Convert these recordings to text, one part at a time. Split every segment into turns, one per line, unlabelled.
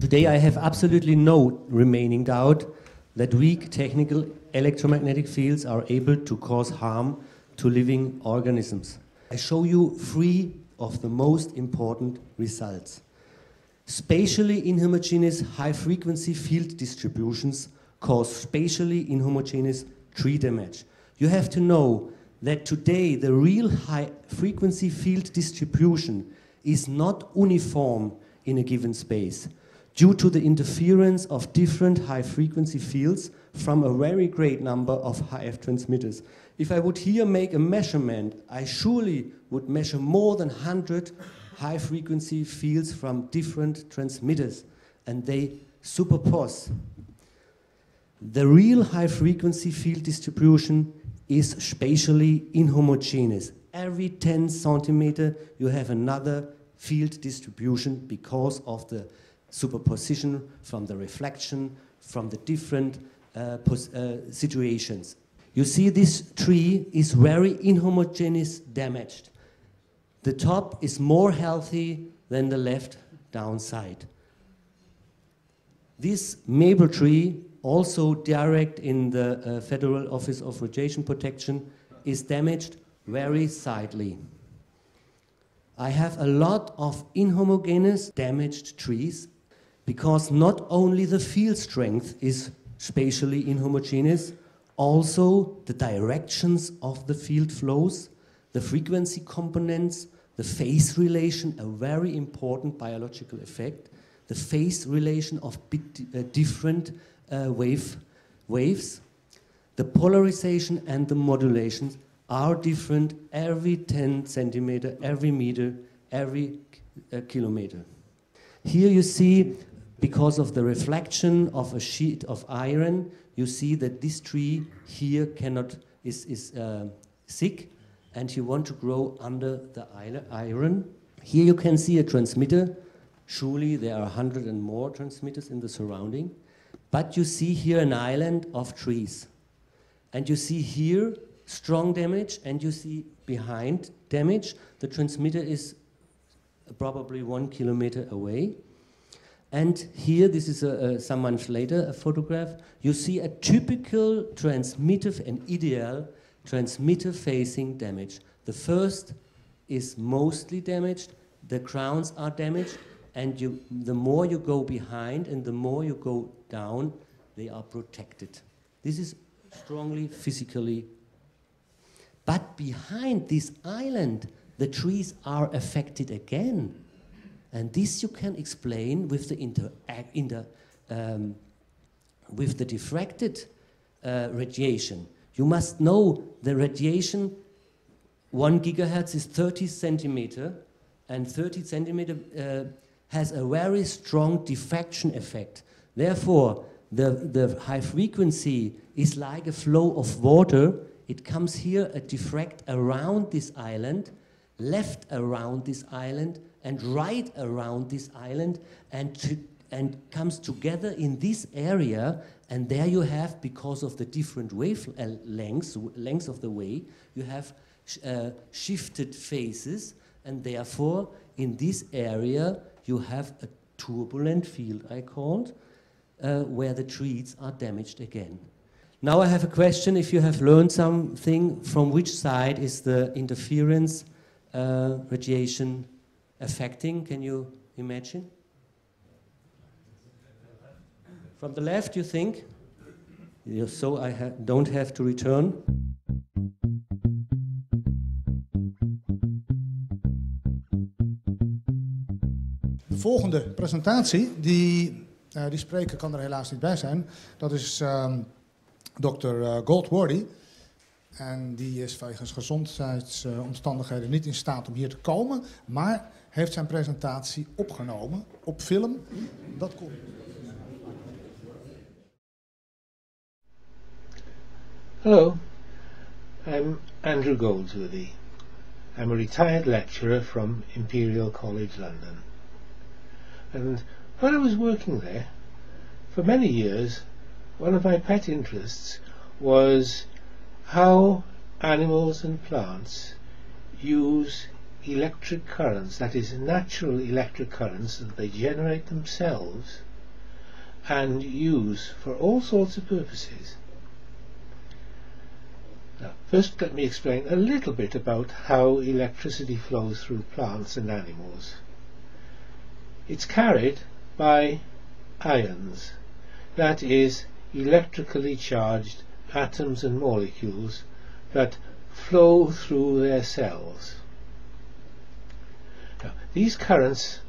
Today I have absolutely no remaining doubt that weak technical electromagnetic fields are able to cause harm to living organisms. I show you three of the most important results. Spatially inhomogeneous high frequency field distributions cause spatially inhomogeneous tree damage. You have to know that today the real high frequency field distribution is not uniform in a given space due to the interference of different high frequency fields from a very great number of HF transmitters. If I would here make a measurement, I surely would measure more than 100 high frequency fields from different transmitters and they superpose. The real high frequency field distribution is spatially inhomogeneous. Every 10 centimeter you have another field distribution because of the superposition from the reflection from the different uh, uh, situations. You see this tree is very inhomogeneous damaged. The top is more healthy than the left downside. This maple tree, also direct in the uh, Federal Office of Radiation Protection, is damaged very slightly. I have a lot of inhomogeneous damaged trees because not only the field strength is spatially inhomogeneous, also the directions of the field flows, the frequency components, the phase relation, a very important biological effect, the phase relation of uh, different uh, wave, waves, the polarization and the modulations are different every 10 centimeter, every meter, every uh, kilometer. Here you see, because of the reflection of a sheet of iron, you see that this tree here cannot, is, is uh, sick and you want to grow under the iron. Here you can see a transmitter. Surely there are 100 and more transmitters in the surrounding. But you see here an island of trees. And you see here strong damage, and you see behind damage. The transmitter is probably one kilometer away. And here, this is a, a, some months later, a photograph. You see a typical transmitter, an ideal transmitter facing damage. The first is mostly damaged, the crowns are damaged, and you, the more you go behind and the more you go down, they are protected. This is strongly physically. But behind this island, the trees are affected again. And this you can explain with the, inter, inter um, with the diffracted uh, radiation. You must know the radiation, one gigahertz is 30 centimeter, and 30 centimeter uh, has a very strong diffraction effect. Therefore, the, the high frequency is like a flow of water. It comes here, a diffract around this island, left around this island, and right around this island, and to and comes together in this area and there you have because of the different wave uh, lengths lengths of the wave you have sh uh, shifted phases and therefore in this area you have a turbulent field I called uh, where the trees are damaged again now I have a question if you have learned something from which side is the interference uh, radiation affecting can you imagine From the left, you think? So I ha don't have to return.
De volgende presentatie, die, uh, die spreker kan er helaas niet bij zijn. Dat is um, dokter uh, Goldworthy. En die is wegens gezondheidsomstandigheden niet in staat om hier te komen. Maar heeft zijn presentatie opgenomen op film. Dat komt.
Hello, I'm Andrew Goldsworthy. I'm a retired lecturer from Imperial College London. And when I was working there, for many years, one of my pet interests was how animals and plants use electric currents, that is natural electric currents that they generate themselves and use for all sorts of purposes. Now, first let me explain a little bit about how electricity flows through plants and animals. It's carried by ions, that is, electrically charged atoms and molecules that flow through their cells. Now, these currents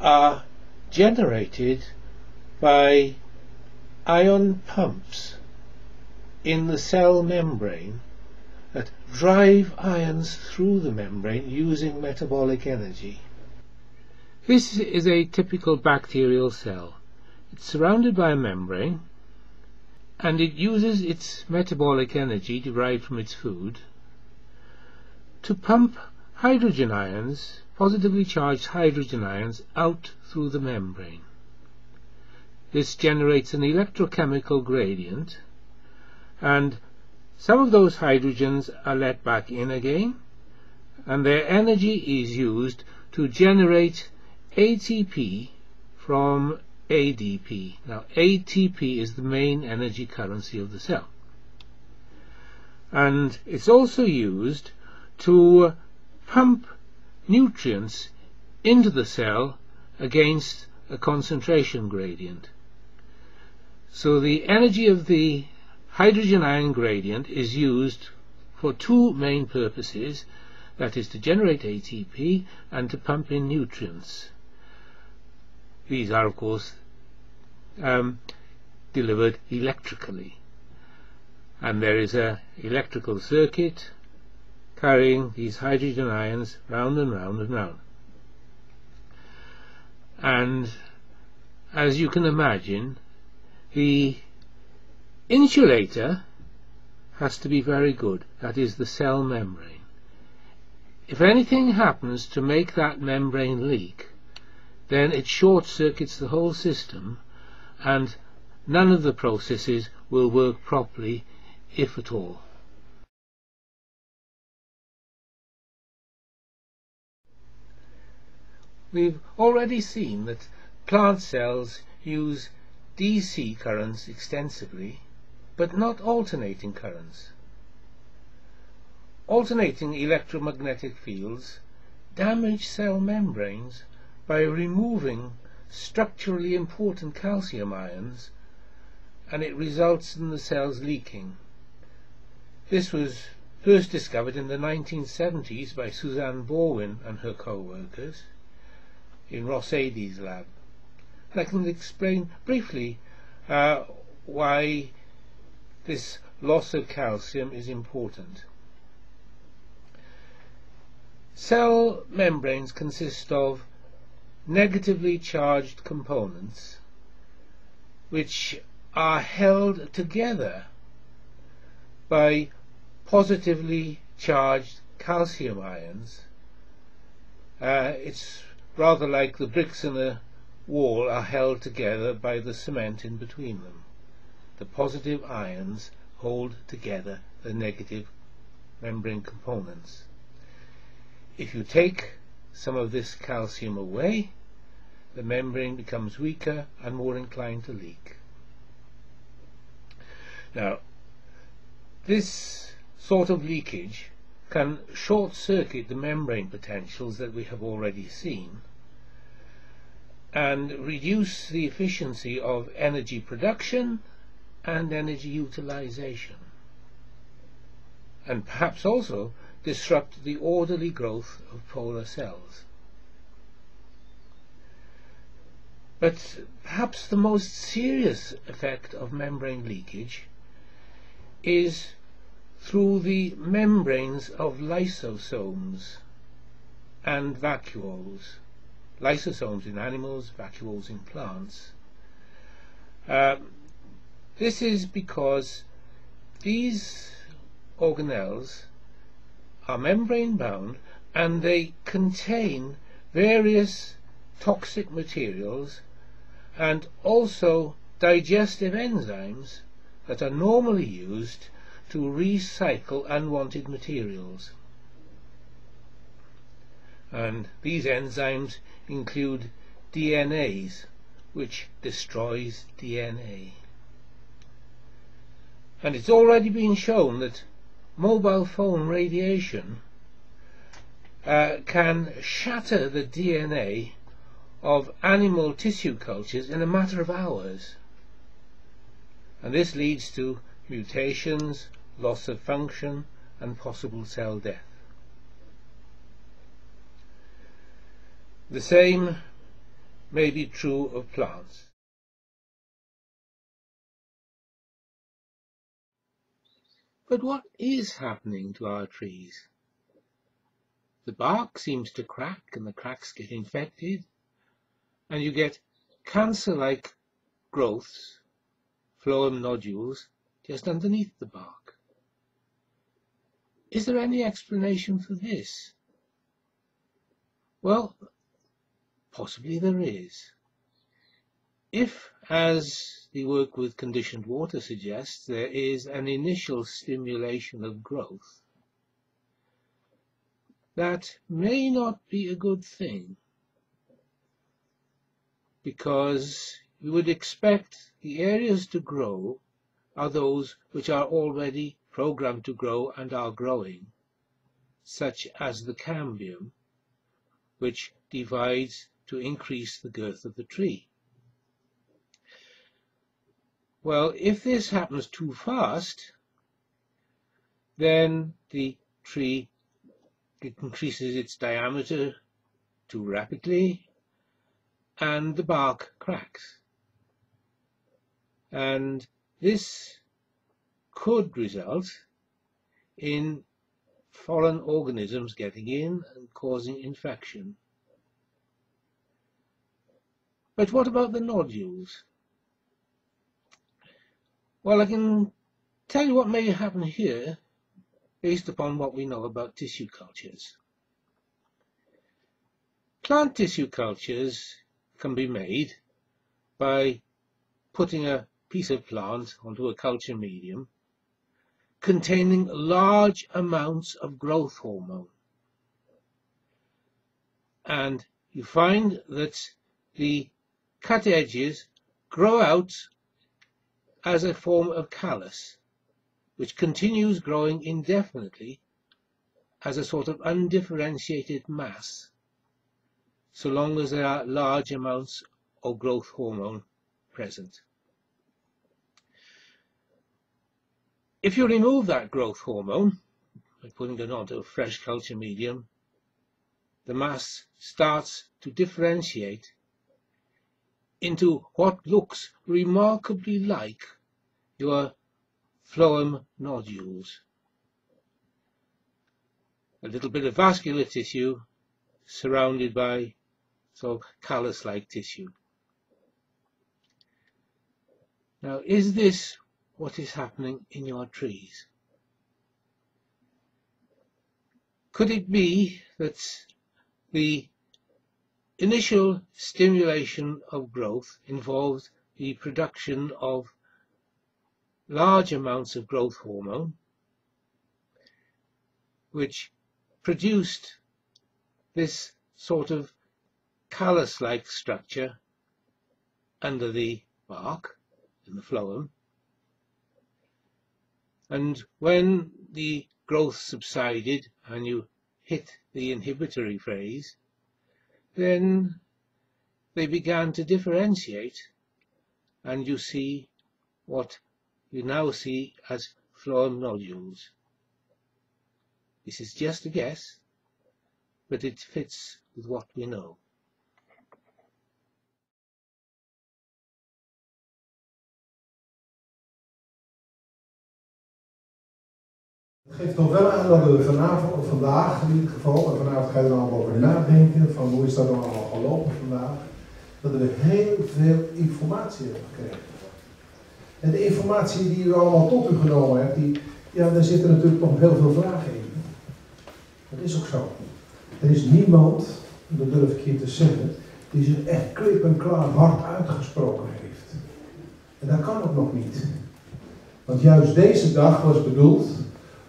are generated by ion pumps in the cell membrane that drive ions through the membrane using metabolic energy. This is a typical bacterial cell. It's surrounded by a membrane and it uses its metabolic energy derived from its food to pump hydrogen ions, positively charged hydrogen ions, out through the membrane. This generates an electrochemical gradient and some of those hydrogens are let back in again and their energy is used to generate ATP from ADP. Now ATP is the main energy currency of the cell. And it's also used to pump nutrients into the cell against a concentration gradient. So the energy of the hydrogen ion gradient is used for two main purposes, that is to generate ATP and to pump in nutrients. These are, of course, um, delivered electrically. And there is an electrical circuit carrying these hydrogen ions round and round and round. And as you can imagine, the insulator has to be very good. That is the cell membrane. If anything happens to make that membrane leak, then it short circuits the whole system and none of the processes will work properly if at all. We've already seen that plant cells use DC currents extensively, but not alternating currents. Alternating electromagnetic fields damage cell membranes by removing structurally important calcium ions and it results in the cells leaking. This was first discovered in the 1970s by Suzanne Bawin and her co-workers in Ross Adey's lab. And I can explain briefly uh, why this loss of calcium is important. Cell membranes consist of negatively charged components which are held together by positively charged calcium ions. Uh, it's rather like the bricks in a wall are held together by the cement in between them. The positive ions hold together the negative membrane components. If you take some of this calcium away, the membrane becomes weaker and more inclined to leak. Now, this sort of leakage can short-circuit the membrane potentials that we have already seen and reduce the efficiency of energy production and energy utilization and perhaps also disrupt the orderly growth of polar cells. But perhaps the most serious effect of membrane leakage is through the membranes of lysosomes and vacuoles. Lysosomes in animals, vacuoles in plants. Uh, this is because these organelles are membrane bound and they contain various toxic materials and also digestive enzymes that are normally used to recycle unwanted materials. And these enzymes include DNase, which destroys DNA. And it's already been shown that mobile phone radiation uh, can shatter the DNA of animal tissue cultures in a matter of hours. And this leads to mutations, loss of function, and possible cell death. The same may be true of plants. But what is happening to our trees? The bark seems to crack and the cracks get infected and you get cancer-like growths, phloem nodules, just underneath the bark. Is there any explanation for this? Well, possibly there is. If, as the work with conditioned water suggests, there is an initial stimulation of growth, that may not be a good thing because you would expect the areas to grow are those which are already programmed to grow and are growing, such as the cambium, which divides to increase the girth of the tree. Well, if this happens too fast, then the tree increases its diameter too rapidly and the bark cracks. And this could result in foreign organisms getting in and causing infection. But what about the nodules? Well, I can tell you what may happen here based upon what we know about tissue cultures. Plant tissue cultures can be made by putting a piece of plant onto a culture medium containing large amounts of growth hormone. And you find that the cut edges grow out as a form of callus, which continues growing indefinitely as a sort of undifferentiated mass so long as there are large amounts of growth hormone present. If you remove that growth hormone by putting it onto a fresh culture medium, the mass starts to differentiate into what looks remarkably like your phloem nodules. A little bit of vascular tissue surrounded by so callus-like tissue. Now, is this what is happening in your trees? Could it be that the initial stimulation of growth involved the production of large amounts of growth hormone, which produced this sort of callus-like structure under the bark in the phloem. And when the growth subsided and you hit the inhibitory phase, then they began to differentiate and you see what you now see as phloem nodules. This is just a guess, but it fits with what we know.
Geeft toch wel aan dat we vanavond, of vandaag in ieder geval, en vanavond ga je er allemaal over nadenken, van hoe is dat allemaal gelopen vandaag, dat we heel veel informatie hebben gekregen. En de informatie die u allemaal tot u genomen hebt, die, ja, daar zitten natuurlijk nog heel veel vragen in. Dat is ook zo. Er is niemand, dat durf ik hier te zeggen, die zich echt klip en klaar hard uitgesproken heeft. En dat kan ook nog niet. Want juist deze dag was bedoeld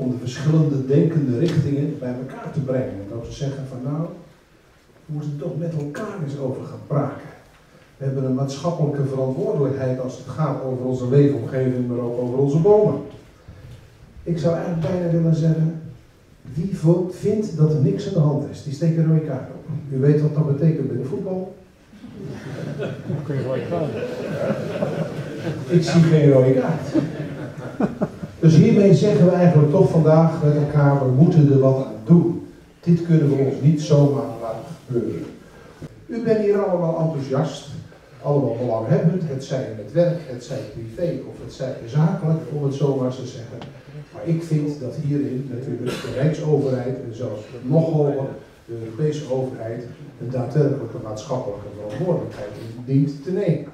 om de verschillende denkende richtingen bij elkaar te brengen. En dat ze zeggen van nou, we moeten toch met elkaar eens over gaan praten. We hebben een maatschappelijke verantwoordelijkheid als het gaat over onze leefomgeving, maar ook over onze bomen. Ik zou eigenlijk bijna willen zeggen, wie vindt dat er niks aan de hand is, die steekt een rode kaart op. U weet wat dat betekent binnen voetbal?
Kun je rode kaart.
Ik zie geen rode kaart. Dus hiermee zeggen we eigenlijk toch vandaag met elkaar, we moeten er wat aan doen. Dit kunnen we ons niet zomaar laten gebeuren. U bent hier allemaal enthousiast, allemaal belanghebbend, het zij in het werk, het zij privé of het zij zakelijk, om het zo maar te zeggen. Maar ik vind dat hierin natuurlijk de Rijksoverheid en zelfs nog hoger de Europese overheid een daadwerkelijke maatschappelijke verantwoordelijkheid dient te nemen.